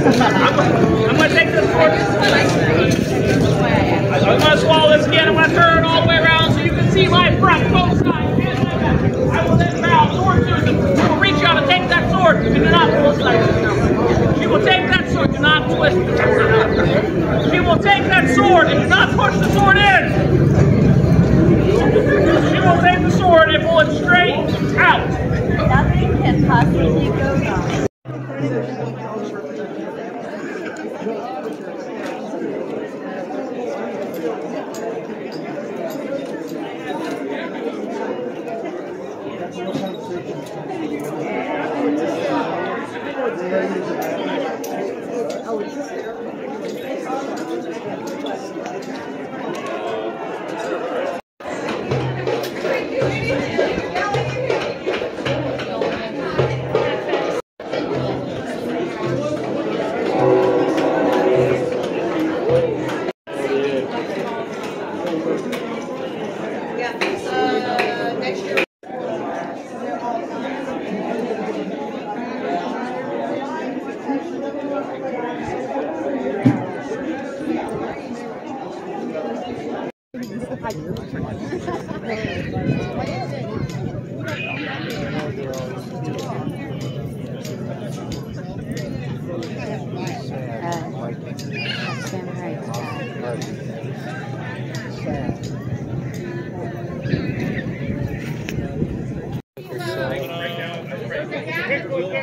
I'm,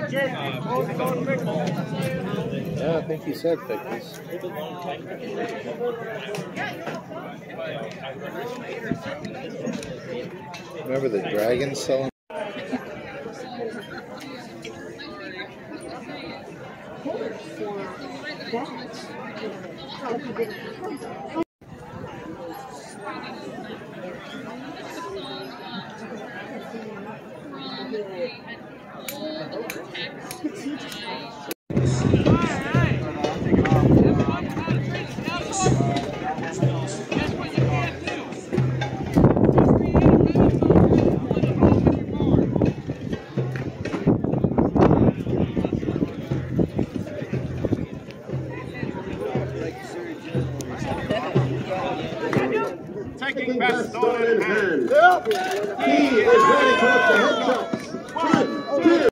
Yeah, I think he said thickness. Remember the dragon selling? Taking best on in hand. He is ready to up the headshots. One, two.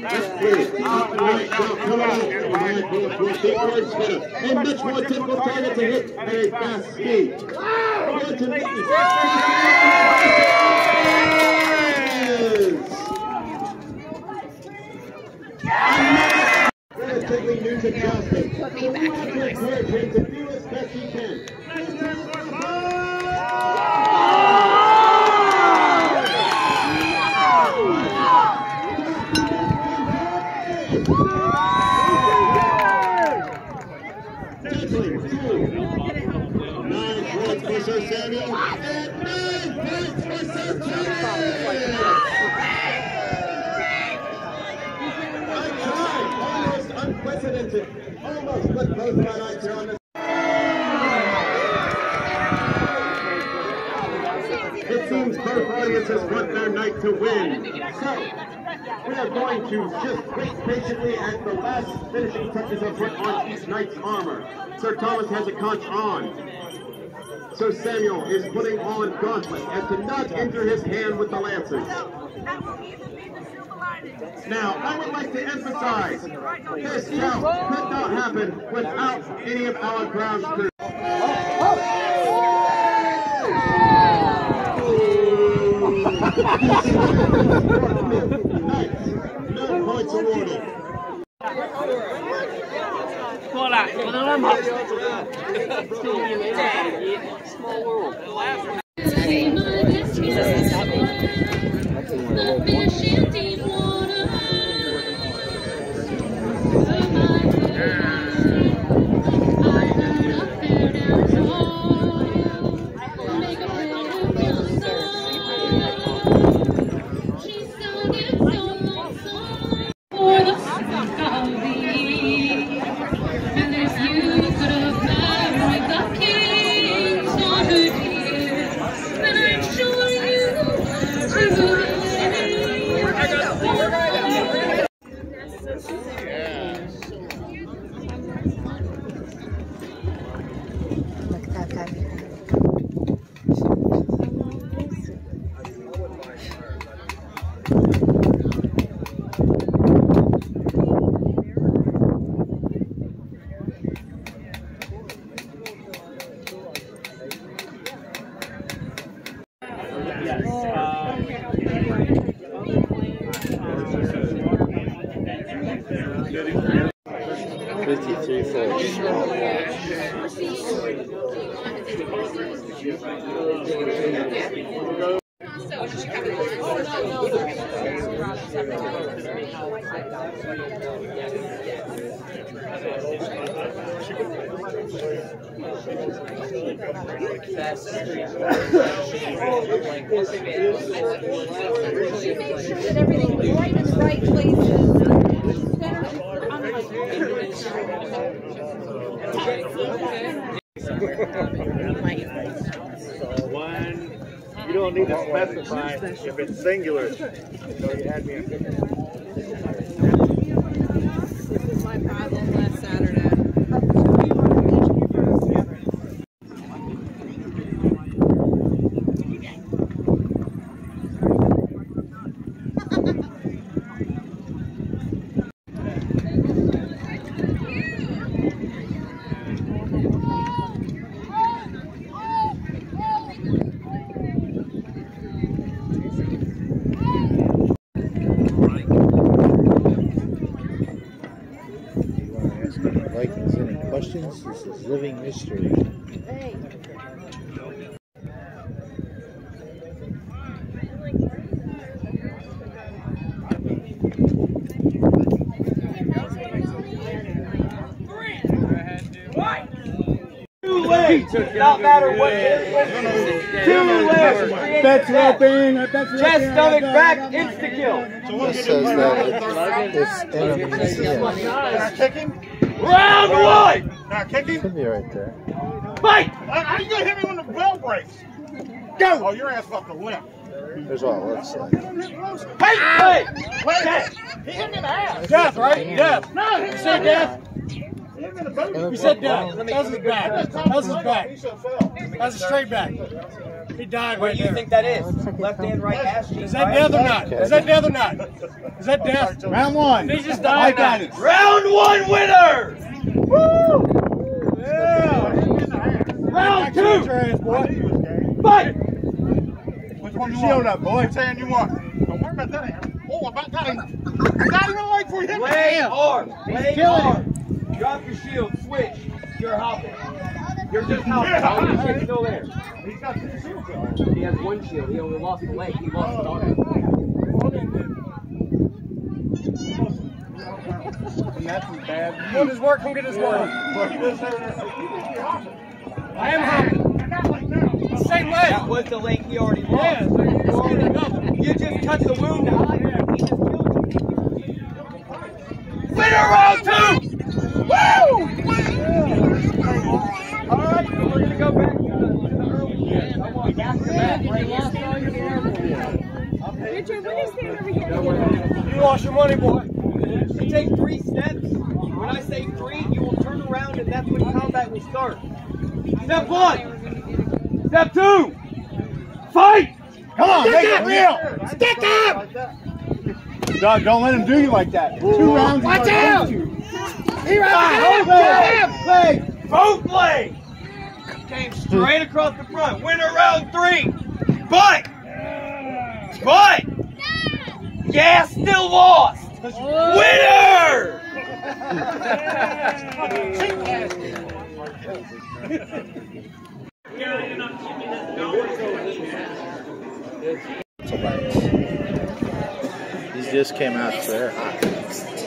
Yes, please. Out and. Now come out. And going towards the orange hitter. A much more difficult target to hit at a fast speed. Going to make Relatively new to. Put me back in my encourage him to do as best he can. Tackling two. Nine points for Sir Samuel. And nine points for Almost unprecedented. Almost, both on It seems both audiences want their knight to win. So, we are going to just wait patiently at the last finishing touches are put on each knight's armor. Sir Thomas has a conch on. Sir Samuel is putting on gauntlet as to not injure his hand with the lances. Now, I would like to emphasize, this bout could not happen without any of our ground crew. No points awarded. For the sake of thee, and there's you could have married. she made sure that everything was right in the right places. One, you don't need to specify if it's singular. So you had me. This was my problem last Saturday. You want to ask any Vikings any questions? This is living history. Two legs. Not matter what. Two legs. That's open. That's Chest, stomach, back, insta kill. This says that it's, it's enemies in. Not kicking? Round one. Not kicking? Could be right there. Fight. Uh, how you gonna hit me when the bell breaks? Go! Oh, your ass off the limp. There's what it looks like. Hey, hey. Wait, he hit me in the ass. Death, right? Death. No, he said death. Hit me in the boot. You You said death. That was his back. That was his back. should have fell. That's a straight back. He died What right do you there. think that is? Left and right ass cheek. Is that death or not? Is that death or not? Is that death? Round one. He just died. now. Round one winner. Round Two. two. Your ass, boy. Fight. Which one you want? up, boy. Which hand you want? Don't worry oh, about that hand. Oh, I about got him. Got him in the leg before he hit me. Play hard. Play hard. Drop your shield. Switch. You're hopping. You're just hopping. All your shit's still there. He's got two shields up. He has one shield. He only lost the leg. He lost the arm. And that's as bad. Come get his work. Come get his work. But he was there. He was hopping. I am hopping. Not like now. Same That was the leg he already lost. Yeah. so you just get. You just cut the wound to hide it. He just killed you. Winner round two! Woo! All right, so we're gonna go back to the, to the early years. I want back to back. Right, lost all your Richard, what is there over here? You lost your money, boy. You take three steps. When I say three, you will turn around and that's when combat will start. Step one. Step two. Fight! Come on, make it real. Stick up. Doug, don't let him do you like that. Two rounds. Watch out. He Both leg. Leg. Both legs came straight across the front. Winner round three. But, but, yeah, still lost. Winner! These just came out, so they're hot.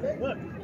One,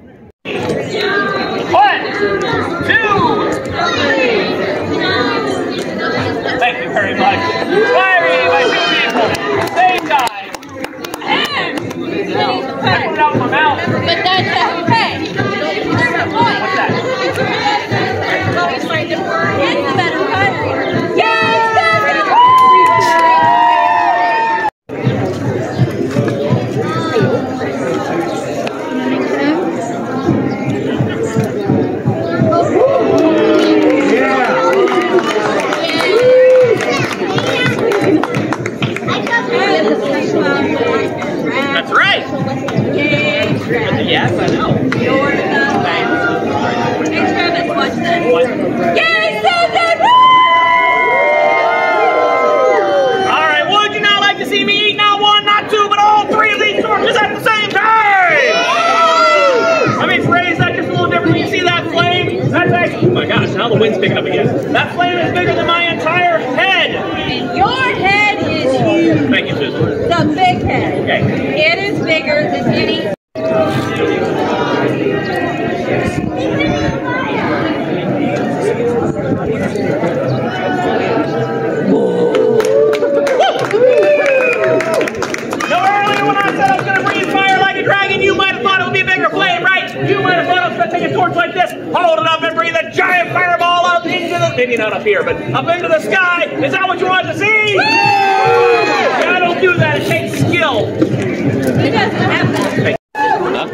here, but up into the sky, is that what you wanted to see? Yeah, I don't do that, it takes skill. It doesn't have that. 我呢？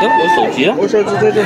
哎，我手机啊！我手机在这。